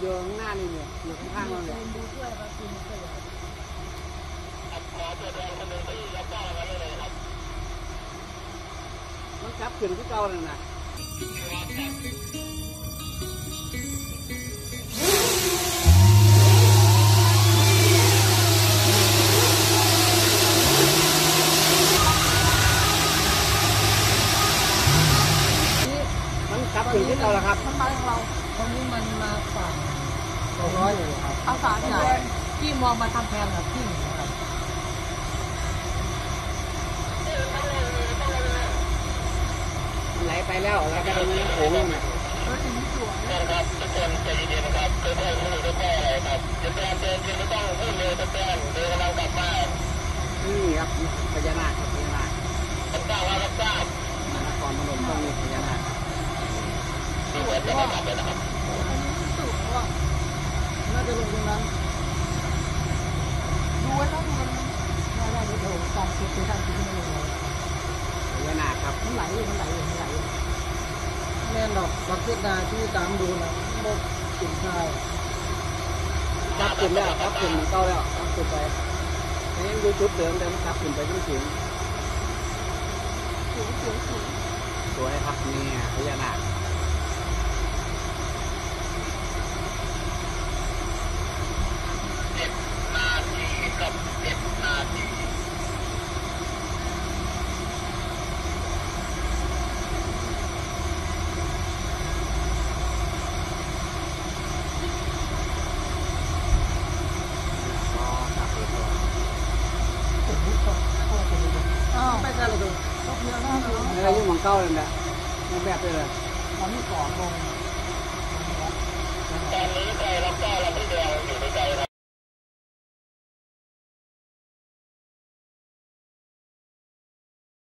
อยู่ข้างหน้านี่เนี่ยอยู่ข้างๆเราเนี่ยดูด้วยว่าคุณเคยมันกลับขึ้นที่เก่าเลยนะมันกลับขึ้นที่เก่าแล้วครับทำไมาของเรา รงนี้มันมาฝั่งสองร้อยเลยครับภาษาใหญ่ที่มองมาทำแพงแบบที่นะครับมันไหลไปแล้วแล้วก็ตรงนี้โค้งลงน่ะเฮ้ยอันนี้สวยนี่ครับพญานาคครับพญานาคมานครพนมต้องมีพญานาคสวยว่าอันนี้สูงว่า น่าจะลงตรงนั้น ดูไว้นะดูมันได้ได้เดี๋ยวผมตามเก็บไปทางที่ไม่ลงเลย พญานาคครับ มัน ไหลอยู่มันไหลอยู่มันไหลอยู่แน่นดอกประเทศนาที่ตามดูนะบกกินชายกลับขึ้นแล้วกลับขึ้นเก้าแล้วครับขึ้นไปแต่ยังดูชุดเดิมแต่มันกลับขึ้นไปที่สูงสูงสูงสูงสวยครับนี่พญานาค อะไรยุ่งของเก้าเลยนะแบบเลยตอนนี้สองลงแต่นี้แต่ละ